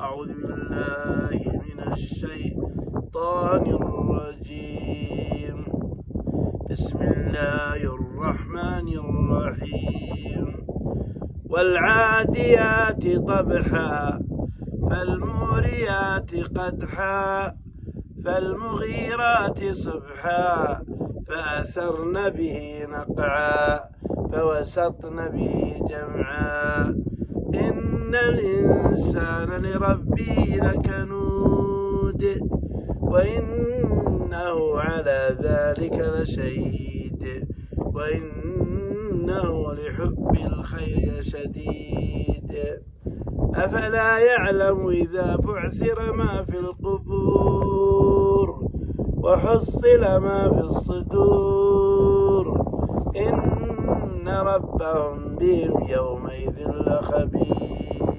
أعوذ بالله من الشيطان الرجيم. بسم الله الرحمن الرحيم. والعاديات طبحا فالموريات قدحا فالمغيرات صبحا فأثرن به نقعا فوسطن به جمعا. إن الإنسان لربه لكنود وإنه على ذلك لشهيد وإنه لحب الخير شديد أفلا يعلم إذا بعثر ما في القبور وحصل ما في الصدور ربهم بهم يومئذ لخبير